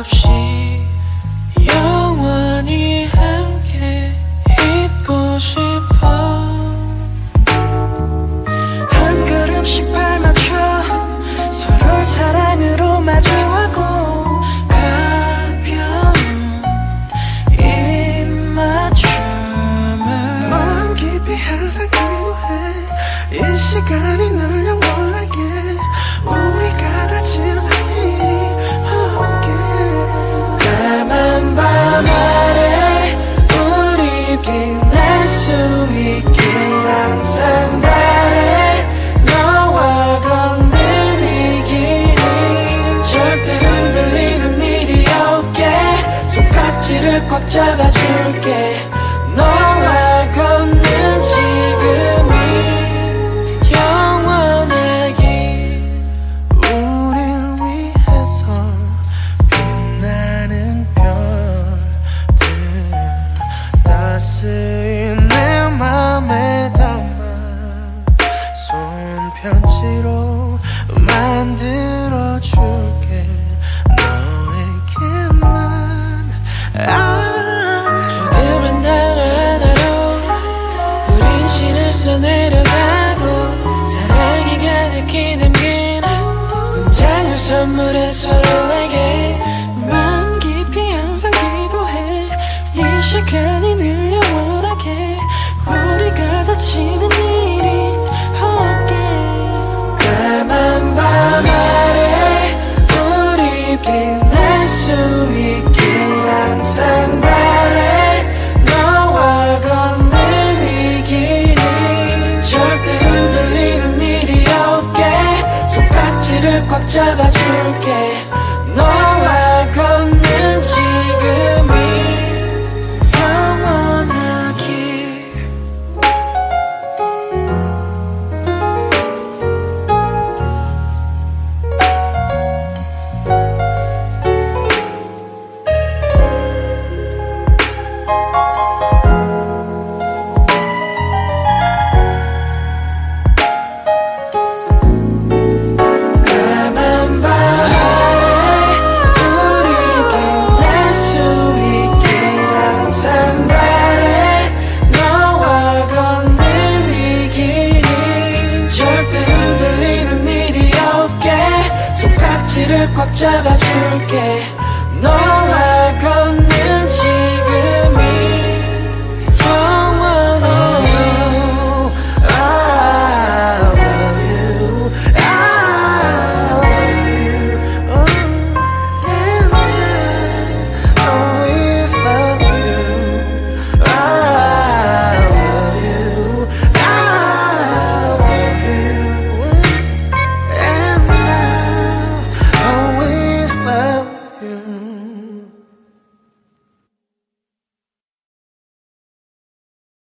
없이 영원히 함께 있고 싶어. 한 걸음씩 발맞춰 서로 사랑으로 마주하고 가벼운 입맞춤을 마음 깊이 항상 기도해. 이 시간이 널 손깍지를 꽉 잡아줄게. 너와 걷는 지금이 영원하길 우릴 위해서 빛나는 별들. 따스 시를 써내려가고 사랑이 가득히 담긴 문장을 선물해 서로에게 마음 깊이 항상 기도해 이 시간이 늘 꽉 잡아줄게 꽉 잡아줄게 う。